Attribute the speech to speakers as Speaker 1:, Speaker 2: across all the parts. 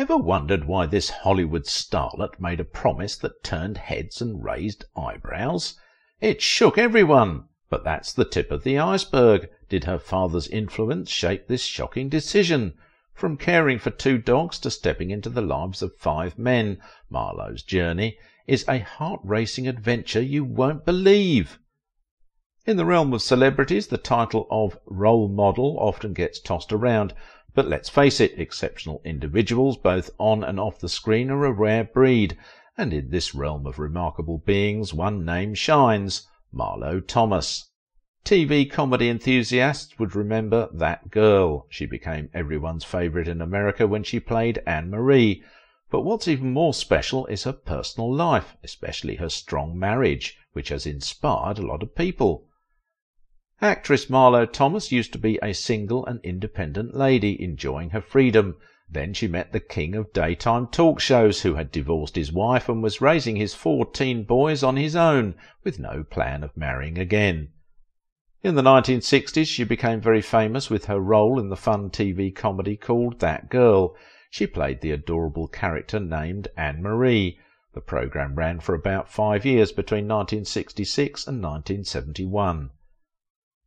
Speaker 1: Ever wondered why this Hollywood starlet made a promise that turned heads and raised eyebrows? It shook everyone. But that's the tip of the iceberg. Did her father's influence shape this shocking decision? From caring for two dogs to stepping into the lives of five men, Marlo's journey is a heart-racing adventure you won't believe. In the realm of celebrities, the title of role model often gets tossed around, but let's face it, exceptional individuals, both on and off the screen, are a rare breed, and in this realm of remarkable beings, one name shines Marlo Thomas. TV comedy enthusiasts would remember That Girl. She became everyone's favourite in America when she played Anne Marie. But what's even more special is her personal life, especially her strong marriage, which has inspired a lot of people. Actress Marlo Thomas used to be a single and independent lady, enjoying her freedom. Then she met the king of daytime talk shows, who had divorced his wife and was raising his fourteen boys on his own, with no plan of marrying again. In the 1960s, she became very famous with her role in the fun TV comedy called That Girl. She played the adorable character named Anne Marie. The program ran for about five years between 1966 and 1971.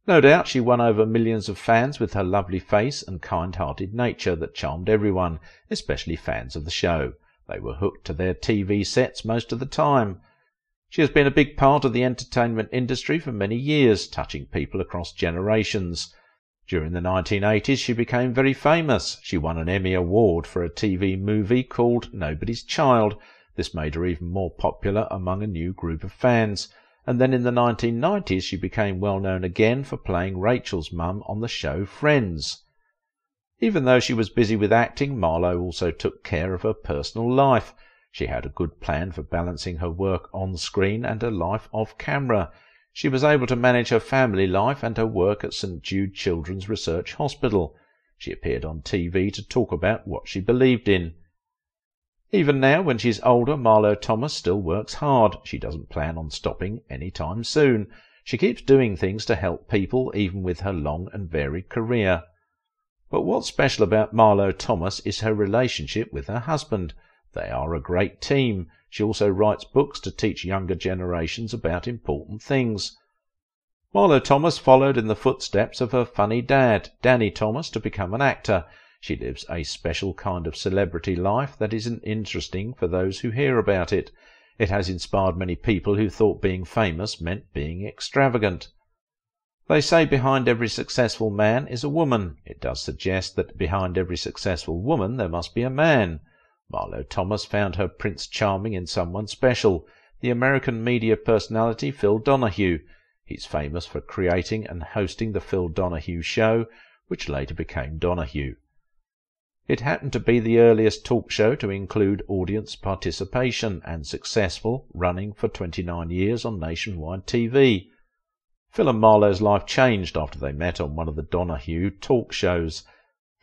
Speaker 1: No doubt she won over millions of fans with her lovely face and kind-hearted nature that charmed everyone, especially fans of the show. They were hooked to their TV sets most of the time. She has been a big part of the entertainment industry for many years, touching people across generations. During the 1980s, she became very famous. She won an Emmy Award for a TV movie called Nobody's Child. This made her even more popular among a new group of fans and then in the 1990s she became well known again for playing Rachel's mum on the show Friends. Even though she was busy with acting, Marlo also took care of her personal life. She had a good plan for balancing her work on screen and her life off camera. She was able to manage her family life and her work at St Jude Children's Research Hospital. She appeared on TV to talk about what she believed in. Even now, when she's older, Marlo Thomas still works hard. She doesn't plan on stopping any time soon. She keeps doing things to help people, even with her long and varied career. But what's special about Marlo Thomas is her relationship with her husband. They are a great team. She also writes books to teach younger generations about important things. Marlo Thomas followed in the footsteps of her funny dad, Danny Thomas, to become an actor. She lives a special kind of celebrity life that isn't interesting for those who hear about it. It has inspired many people who thought being famous meant being extravagant. They say behind every successful man is a woman. It does suggest that behind every successful woman there must be a man. Marlo Thomas found her Prince Charming in someone special, the American media personality Phil Donahue. He's famous for creating and hosting the Phil Donahue Show, which later became Donahue. It happened to be the earliest talk show to include audience participation and successful, running for 29 years on nationwide TV. Phil and Marlo's life changed after they met on one of the Donahue talk shows.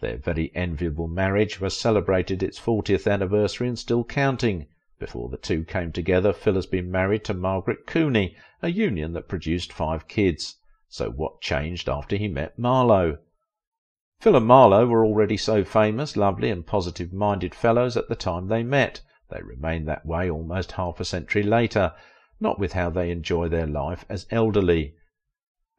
Speaker 1: Their very enviable marriage was celebrated its 40th anniversary and still counting. Before the two came together, Phil has been married to Margaret Cooney, a union that produced five kids. So what changed after he met Marlo? Phil and Marlo were already so famous, lovely, and positive minded fellows at the time they met. They remain that way almost half a century later, not with how they enjoy their life as elderly.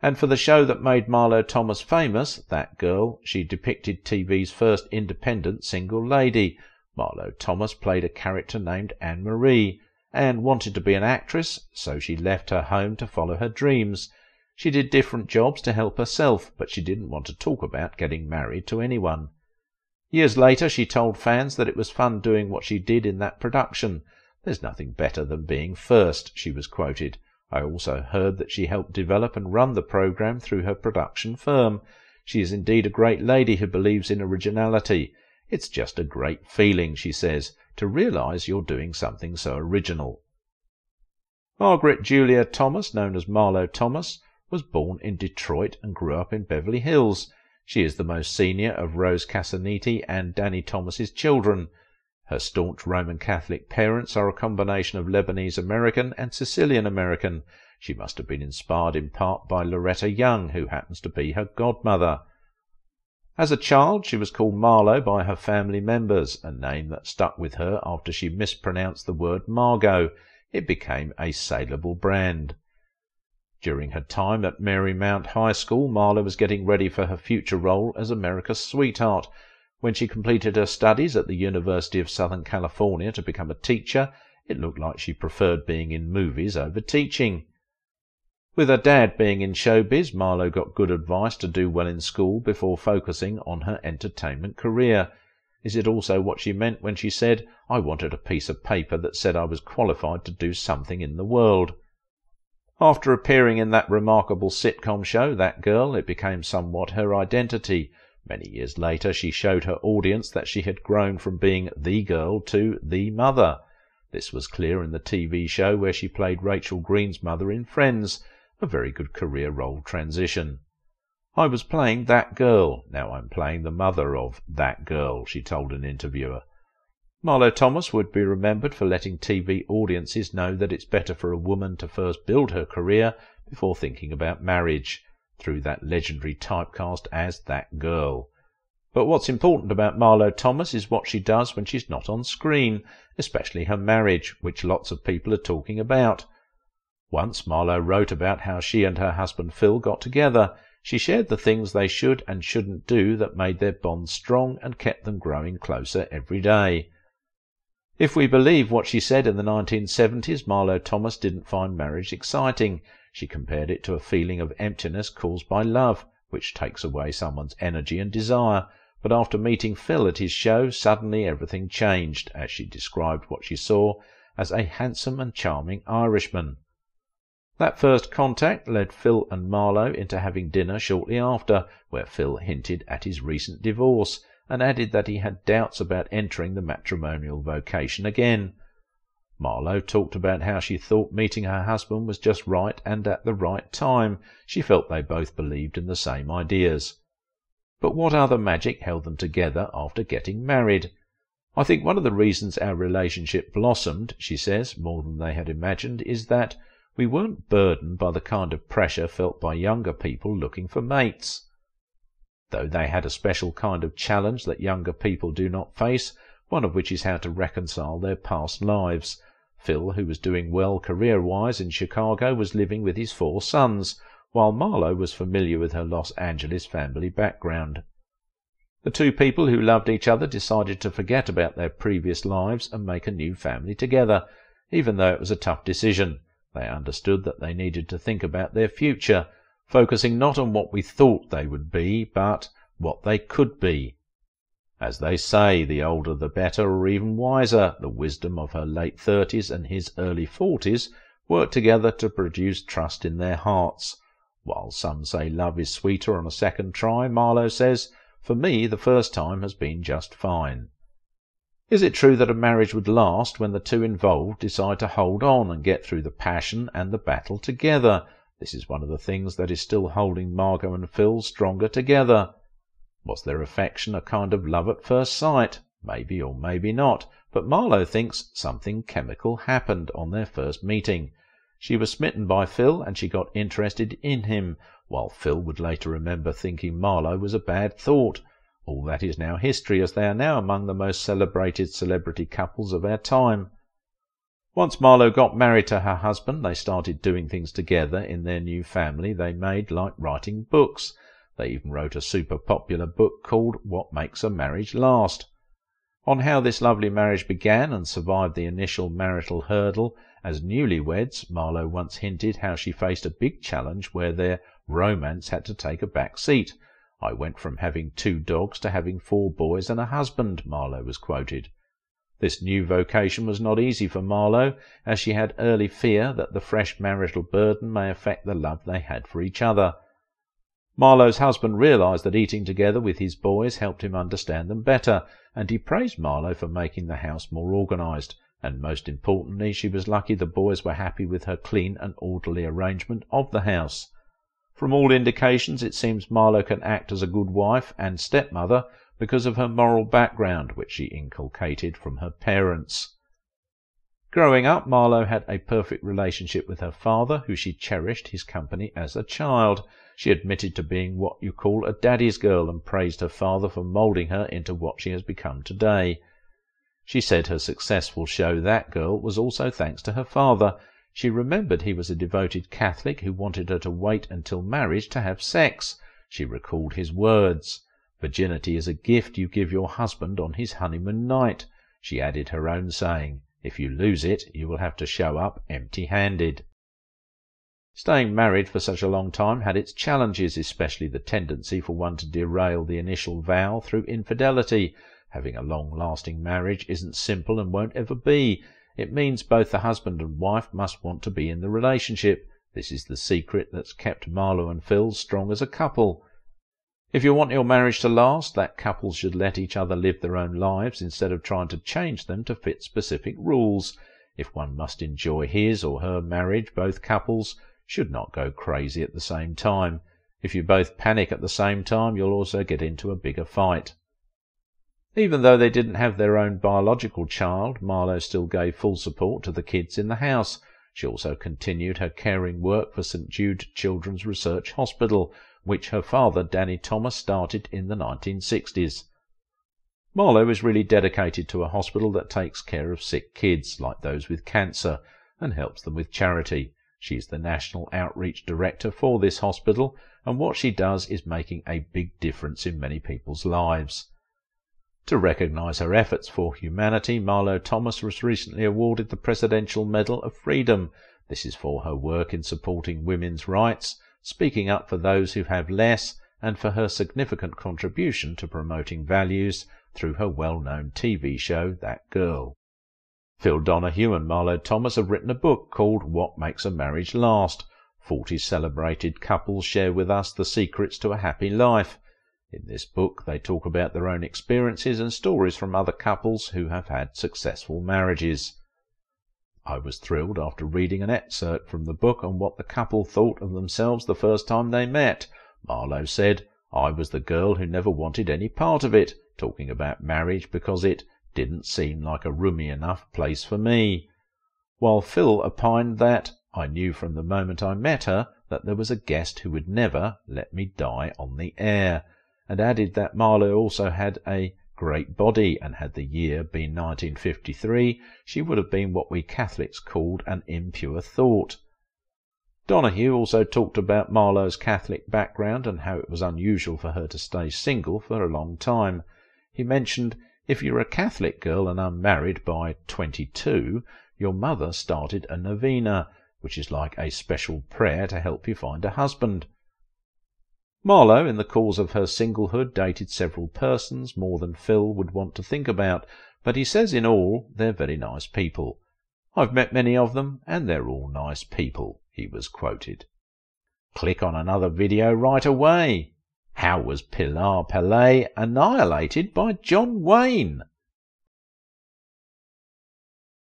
Speaker 1: And for the show that made Marlo Thomas famous, That Girl, she depicted TV's first independent single lady. Marlo Thomas played a character named Anne Marie. Anne wanted to be an actress, so she left her home to follow her dreams. She did different jobs to help herself, but she didn't want to talk about getting married to anyone. Years later, she told fans that it was fun doing what she did in that production. There's nothing better than being first, she was quoted. I also heard that she helped develop and run the program through her production firm. She is indeed a great lady who believes in originality. It's just a great feeling, she says, to realize you're doing something so original. Margaret Julia Thomas, known as Marlo Thomas, was born in Detroit and grew up in Beverly Hills. She is the most senior of Rose Cassaniti and Danny Thomas's children. Her staunch Roman Catholic parents are a combination of Lebanese American and Sicilian American. She must have been inspired in part by Loretta Young, who happens to be her godmother. As a child, she was called Marlo by her family members, a name that stuck with her after she mispronounced the word Margot. It became a saleable brand. During her time at Marymount High School, Marlo was getting ready for her future role as America's sweetheart. When she completed her studies at the University of Southern California to become a teacher, it looked like she preferred being in movies over teaching. With her dad being in showbiz, Marlo got good advice to do well in school before focusing on her entertainment career. Is it also what she meant when she said, I wanted a piece of paper that said I was qualified to do something in the world? After appearing in that remarkable sitcom show, That Girl, it became somewhat her identity. Many years later, she showed her audience that she had grown from being the girl to the mother. This was clear in the TV show where she played Rachel Green's mother in Friends, a very good career role transition. I was playing that girl, now I'm playing the mother of that girl, she told an interviewer. Marlo Thomas would be remembered for letting TV audiences know that it's better for a woman to first build her career before thinking about marriage, through that legendary typecast as that girl. But what's important about Marlo Thomas is what she does when she's not on screen, especially her marriage, which lots of people are talking about. Once Marlo wrote about how she and her husband Phil got together. She shared the things they should and shouldn't do that made their bond strong and kept them growing closer every day. If we believe what she said in the 1970s, Marlo Thomas didn't find marriage exciting. She compared it to a feeling of emptiness caused by love, which takes away someone's energy and desire. But after meeting Phil at his show, suddenly everything changed, as she described what she saw as a handsome and charming Irishman. That first contact led Phil and Marlo into having dinner shortly after, where Phil hinted at his recent divorce and added that he had doubts about entering the matrimonial vocation again. Marlo talked about how she thought meeting her husband was just right and at the right time. She felt they both believed in the same ideas. But what other magic held them together after getting married? I think one of the reasons our relationship blossomed, she says, more than they had imagined, is that we weren't burdened by the kind of pressure felt by younger people looking for mates though they had a special kind of challenge that younger people do not face, one of which is how to reconcile their past lives. Phil, who was doing well career-wise in Chicago, was living with his four sons, while Marlo was familiar with her Los Angeles family background. The two people who loved each other decided to forget about their previous lives and make a new family together, even though it was a tough decision. They understood that they needed to think about their future, focusing not on what we thought they would be, but what they could be. As they say, the older the better, or even wiser, the wisdom of her late thirties and his early forties worked together to produce trust in their hearts. While some say love is sweeter on a second try, Marlo says, for me the first time has been just fine. Is it true that a marriage would last when the two involved decide to hold on and get through the passion and the battle together? This is one of the things that is still holding Margot and Phil stronger together. Was their affection a kind of love at first sight? Maybe or maybe not, but Marlo thinks something chemical happened on their first meeting. She was smitten by Phil and she got interested in him, while Phil would later remember thinking Marlo was a bad thought. All that is now history, as they are now among the most celebrated celebrity couples of our time. Once Marlo got married to her husband, they started doing things together in their new family they made, like writing books. They even wrote a super popular book called What Makes a Marriage Last. On how this lovely marriage began and survived the initial marital hurdle as newlyweds, Marlo once hinted how she faced a big challenge where their romance had to take a back seat. I went from having two dogs to having four boys and a husband, Marlo was quoted. This new vocation was not easy for Marlo, as she had early fear that the fresh marital burden may affect the love they had for each other. Marlo's husband realized that eating together with his boys helped him understand them better, and he praised Marlo for making the house more organized, and most importantly, she was lucky the boys were happy with her clean and orderly arrangement of the house. From all indications, it seems Marlo can act as a good wife and stepmother because of her moral background, which she inculcated from her parents. Growing up, Marlo had a perfect relationship with her father, who she cherished his company as a child. She admitted to being what you call a daddy's girl and praised her father for moulding her into what she has become today. She said her successful show That Girl was also thanks to her father. She remembered he was a devoted Catholic who wanted her to wait until marriage to have sex. She recalled his words. Virginity is a gift you give your husband on his honeymoon night. She added her own saying, If you lose it, you will have to show up empty handed. Staying married for such a long time had its challenges, especially the tendency for one to derail the initial vow through infidelity. Having a long lasting marriage isn't simple and won't ever be. It means both the husband and wife must want to be in the relationship. This is the secret that's kept Marlo and Phil strong as a couple. If you want your marriage to last, that couples should let each other live their own lives instead of trying to change them to fit specific rules. If one must enjoy his or her marriage, both couples should not go crazy at the same time. If you both panic at the same time, you'll also get into a bigger fight. Even though they didn't have their own biological child, Marlo still gave full support to the kids in the house. She also continued her caring work for St Jude Children's Research Hospital, which her father, Danny Thomas, started in the 1960s. Marlo is really dedicated to a hospital that takes care of sick kids, like those with cancer, and helps them with charity. She is the National Outreach Director for this hospital, and what she does is making a big difference in many people's lives. To recognize her efforts for humanity, Marlo Thomas was recently awarded the Presidential Medal of Freedom. This is for her work in supporting women's rights speaking up for those who have less, and for her significant contribution to promoting values through her well-known TV show That Girl. Phil Donahue and Marlo Thomas have written a book called What Makes a Marriage Last. Forty celebrated couples share with us the secrets to a happy life. In this book, they talk about their own experiences and stories from other couples who have had successful marriages. I was thrilled after reading an excerpt from the book on what the couple thought of themselves the first time they met. Marlo said, I was the girl who never wanted any part of it, talking about marriage because it didn't seem like a roomy enough place for me. While Phil opined that I knew from the moment I met her that there was a guest who would never let me die on the air, and added that Marlo also had a great body, and had the year been 1953, she would have been what we Catholics called an impure thought. Donahue also talked about Marlo's Catholic background and how it was unusual for her to stay single for a long time. He mentioned, if you're a Catholic girl and unmarried by 22, your mother started a novena, which is like a special prayer to help you find a husband. Marlo, in the cause of her singlehood, dated several persons, more than Phil would want to think about, but he says in all they're very nice people. I've met many of them, and they're all nice people, he was quoted. Click on another video right away. How was Pilar Pallete annihilated by John Wayne?